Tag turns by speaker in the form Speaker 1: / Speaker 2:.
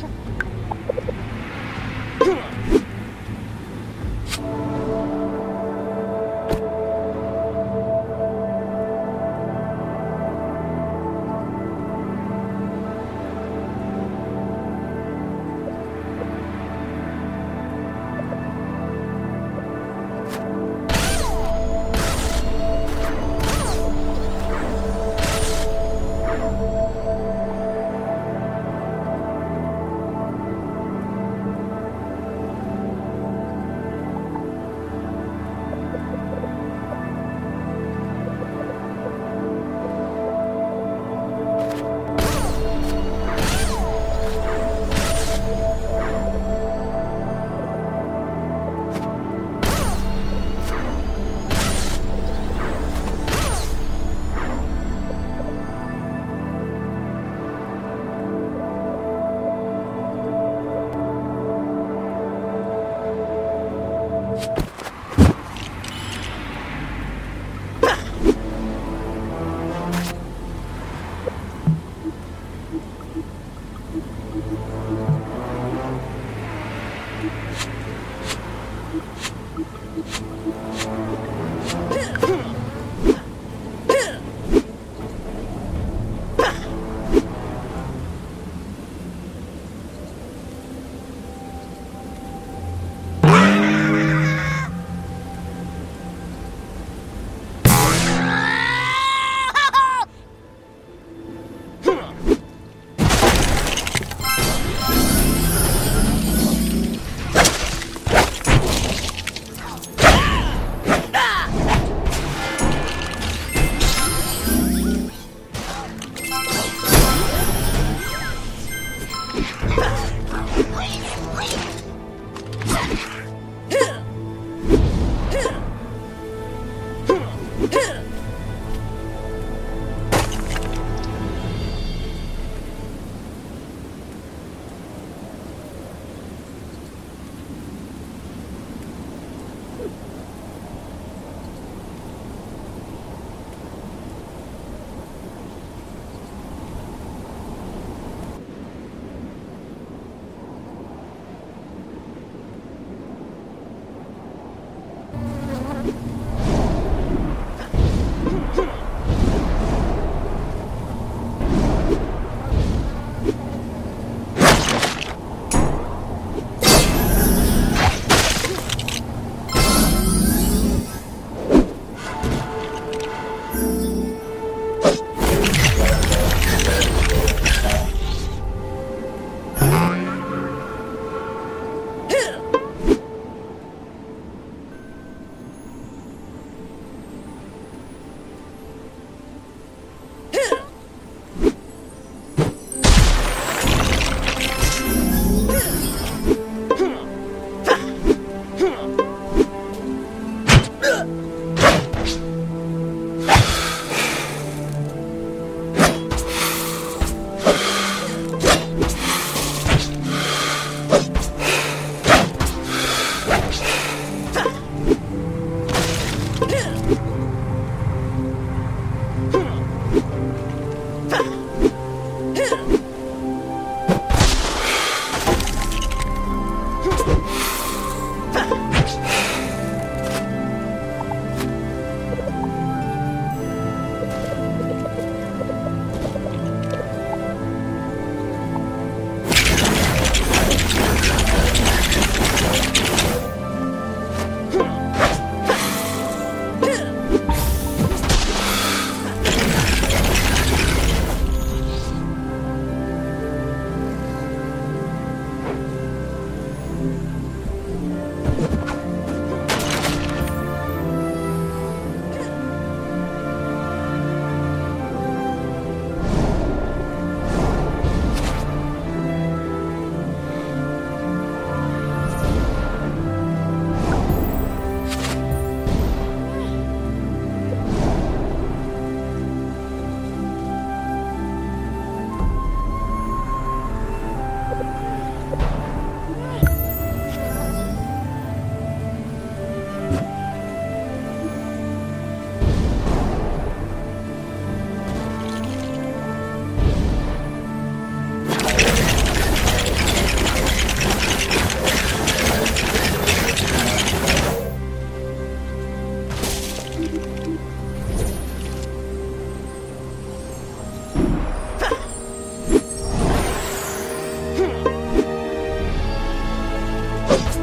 Speaker 1: çok Bye.